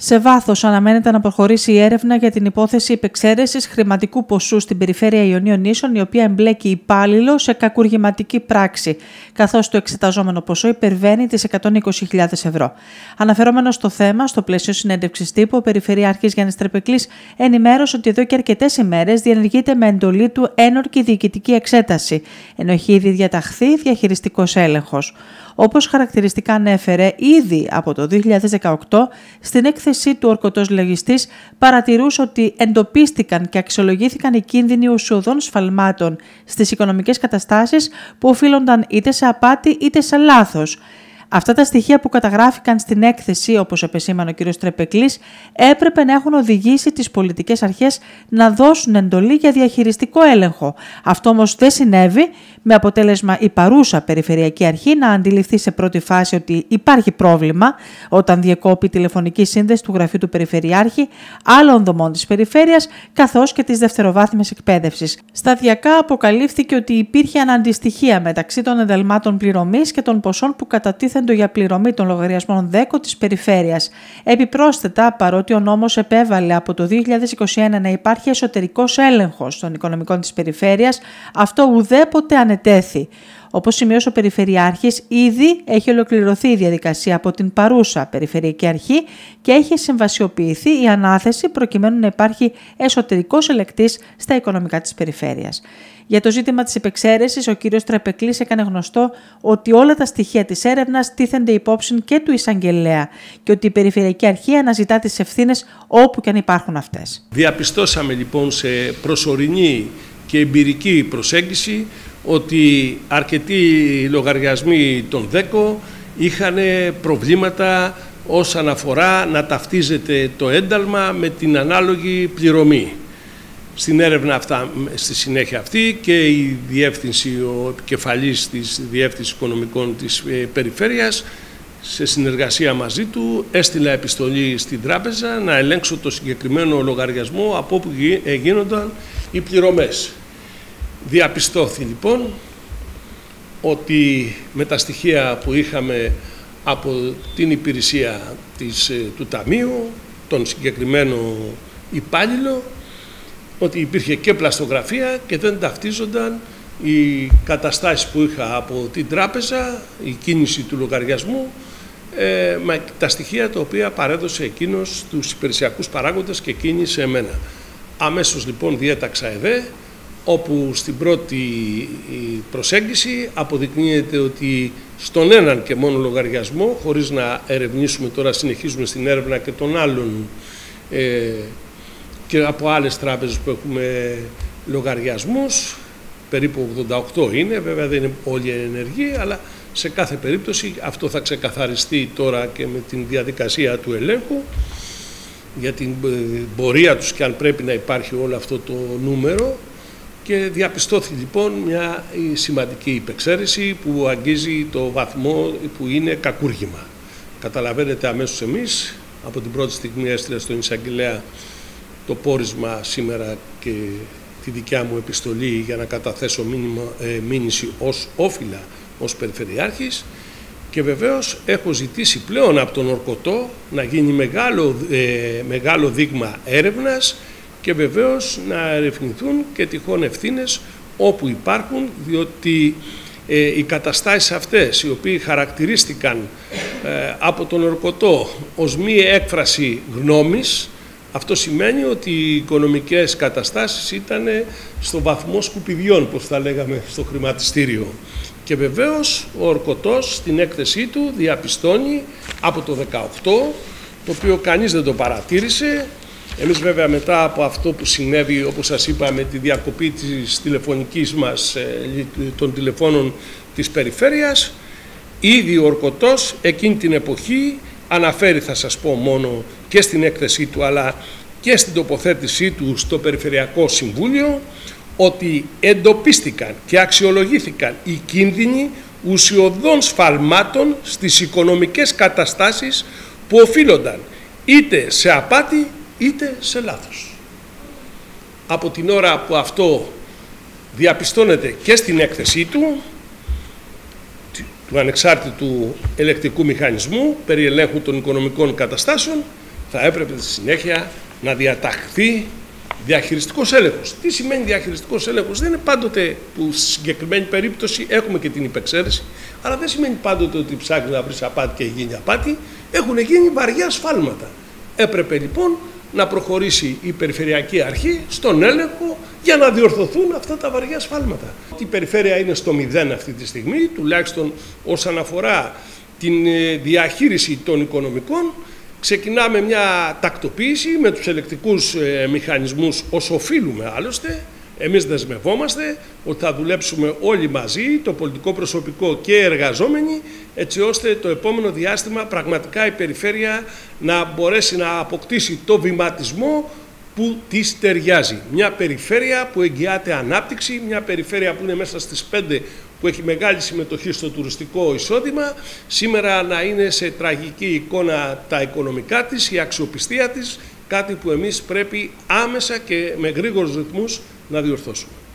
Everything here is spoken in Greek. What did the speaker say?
Σε βάθος, αναμένεται να προχωρήσει η έρευνα για την υπόθεση υπεξαίρεση χρηματικού ποσού στην περιφέρεια Ιωνίων Νήσων, η οποία εμπλέκει υπάλληλο σε κακουργηματική πράξη, καθώς το εξεταζόμενο ποσό υπερβαίνει τις 120.000 ευρώ. Αναφερόμενος στο θέμα, στο πλαίσιο συνέντευξης τύπου, ο Περιφερειάρχης Γιάννης Τρεπεκλής ενημέρωσε ότι εδώ και αρκετές ημέρες διενεργείται με εντολή του ένορκη διοικητική εξέταση, ενώ έχει ήδη διαταχθεί διαχειριστικός έλεγχος. Όπως χαρακτηριστικά ανέφερε ήδη από το 2018, στην έκθεσή του ορκωτός λογιστής παρατηρούσε ότι εντοπίστηκαν και αξιολογήθηκαν οι κίνδυνοι ουσιοδών σφαλμάτων στις οικονομικές καταστάσεις που οφείλονταν είτε σε απάτη είτε σε λάθος, Αυτά τα στοιχεία που καταγράφηκαν στην έκθεση, όπως επεσήμανε ο κ. Τρεπεκλής, έπρεπε να έχουν οδηγήσει τις πολιτικές αρχές να δώσουν εντολή για διαχειριστικό έλεγχο. Αυτό όμως δεν συνέβη, με αποτέλεσμα η παρούσα Περιφερειακή Αρχή να αντιληφθεί σε πρώτη φάση ότι υπάρχει πρόβλημα όταν διεκόπη τηλεφωνική σύνδεση του γραφείου του Περιφερειάρχη, άλλων δομών της περιφέρειας, καθώς και της δευτεροβάθμιας εκπαίδευσης. Σταδιακά αποκαλύφθηκε ότι υπήρχε αναντιστοιχεία μεταξύ των ενταλμάτων πληρωμής και των ποσών που κατατίθενται για πληρωμή των λογαριασμών ΔΕΚΟ της περιφέρειας. Επιπρόσθετα, παρότι ο νόμος επέβαλε από το 2021 να υπάρχει εσωτερικός έλεγχος των οικονομικών της περιφέρειας, αυτό ουδέποτε ανετέθη. Όπως σημείωσε ο Περιφερειάρχης, ήδη έχει ολοκληρωθεί η διαδικασία από την παρούσα Περιφερειακή Αρχή και έχει συμβασιοποιηθεί η ανάθεση προκειμένου να υπάρχει εσωτερικός ελεκτής στα οικονομικά της περιφέρειας. Για το ζήτημα της επεξαίρεσης, ο κύριος Τρεπεκλής έκανε γνωστό ότι όλα τα στοιχεία της έρευνας τίθενται υπόψη και του εισαγγελέα και ότι η Περιφερειακή Αρχή αναζητά τις ευθύνες όπου και αν υπάρχουν αυτές. Διαπιστώσαμε λοιπόν σε προσωρινή και εμπειρική προσέγγιση ότι αρκετοί λογαριασμοί των ΔΕΚΟ είχαν προβλήματα όσον αφορά να ταυτίζεται το ένταλμα με την ανάλογη πληρωμή. Στην έρευνα αυτά, στη συνέχεια αυτή και η διεύθυνση, ο επικεφαλής της Διεύθυνσης Οικονομικών της ε, Περιφέρειας σε συνεργασία μαζί του έστειλε επιστολή στην τράπεζα να ελέγξω το συγκεκριμένο λογαριασμό από όπου ε, γίνονταν οι πληρωμές. Διαπιστώθη λοιπόν ότι με τα στοιχεία που είχαμε από την υπηρεσία της, ε, του Ταμείου, τον συγκεκριμένο υπάλληλο, ότι υπήρχε και πλαστογραφία και δεν ταυτίζονταν οι καταστάσεις που είχα από την τράπεζα, η κίνηση του λογαριασμού, ε, με τα στοιχεία τα οποία παρέδωσε εκείνος στους υπηρεσιακούς παράγοντες και εκείνη σε εμένα. Αμέσως λοιπόν διέταξα ΕΔΕ, όπου στην πρώτη προσέγγιση αποδεικνύεται ότι στον έναν και μόνο λογαριασμό, χωρίς να ερευνήσουμε τώρα, συνεχίζουμε στην έρευνα και των άλλων ε, και από άλλες τράπεζες που έχουμε λογαριασμούς, περίπου 88 είναι, βέβαια δεν είναι όλοι ενεργοί, αλλά σε κάθε περίπτωση αυτό θα ξεκαθαριστεί τώρα και με την διαδικασία του ελέγχου για την ε, πορεία τους και αν πρέπει να υπάρχει όλο αυτό το νούμερο και διαπιστώθηκε λοιπόν μια σημαντική υπεξαίρεση που αγγίζει το βαθμό που είναι κακούργημα. Καταλαβαίνετε αμέσως εμείς, από την πρώτη στιγμή έστειλα στον εισαγγελέα το πόρισμα σήμερα και τη δικιά μου επιστολή για να καταθέσω μήνυμα, ε, μήνυση ως όφυλα, ως Περιφερειάρχης και βεβαίως έχω ζητήσει πλέον από τον Ορκωτό να γίνει μεγάλο, ε, μεγάλο δείγμα έρευνας και βεβαίως να ερευνηθούν και τυχόν ευθύνες όπου υπάρχουν, διότι ε, οι καταστάσεις αυτές, οι οποίοι χαρακτηρίστηκαν ε, από τον Ορκωτό ως μία έκφραση γνώμης, αυτό σημαίνει ότι οι οικονομικές καταστάσεις ήταν στο βαθμό σκουπιδιών, όπως θα λέγαμε στο χρηματιστήριο. Και βεβαίως ο Ορκωτός στην έκθεσή του διαπιστώνει από το 18, το οποίο κανείς δεν το παρατήρησε, εμείς βέβαια μετά από αυτό που συνέβη, όπως σας είπα, με τη διακοπή της τηλεφωνικής μας, ε, των τηλεφώνων της περιφέρειας, ήδη ο Ορκωτός εκείνη την εποχή αναφέρει, θα σας πω μόνο, και στην έκθεσή του, αλλά και στην τοποθέτησή του στο Περιφερειακό Συμβούλιο, ότι εντοπίστηκαν και αξιολογήθηκαν οι κίνδυνοι ουσιοδών σφαλμάτων στις οικονομικές καταστάσεις που οφείλονταν είτε σε απάτη είτε σε λάθος. Από την ώρα που αυτό διαπιστώνεται και στην έκθεσή του, του ανεξάρτητου ελεκτικού μηχανισμού περί ελέγχου των οικονομικών καταστάσεων, θα έπρεπε στη συνέχεια να διαταχθεί διαχειριστικός έλεγχος. Τι σημαίνει διαχειριστικός έλεγχος, δεν είναι πάντοτε που στη συγκεκριμένη περίπτωση έχουμε και την υπεξαίρεση, αλλά δεν σημαίνει πάντοτε ότι ψάχνει να βρει απάτη και γίνει απάτη. Έχουν γίνει βαριά σφάλματα. Έπρεπε λοιπόν να προχωρήσει η Περιφερειακή Αρχή στον έλεγχο για να διορθωθούν αυτά τα βαριά σφάλματα. Η περιφέρεια είναι στο μηδέν αυτή τη στιγμή, τουλάχιστον όσον αφορά την ε, διαχείριση των οικονομικών. Ξεκινάμε μια τακτοποίηση με τους ελεκτικούς ε, μηχανισμούς όσο οφείλουμε άλλωστε. Εμείς δεσμευόμαστε ότι θα δουλέψουμε όλοι μαζί, το πολιτικό προσωπικό και οι εργαζόμενοι, έτσι ώστε το επόμενο διάστημα πραγματικά η περιφέρεια να μπορέσει να αποκτήσει το βηματισμό που της ταιριάζει. Μια περιφέρεια που εγγυάται ανάπτυξη, μια περιφέρεια που είναι μέσα στις πέντε που έχει μεγάλη συμμετοχή στο τουριστικό εισόδημα, σήμερα να είναι σε τραγική εικόνα τα οικονομικά της, η αξιοπιστία της, κάτι που εμείς πρέπει άμεσα και με γρήγορους ρυθμούς να διορθώσουμε.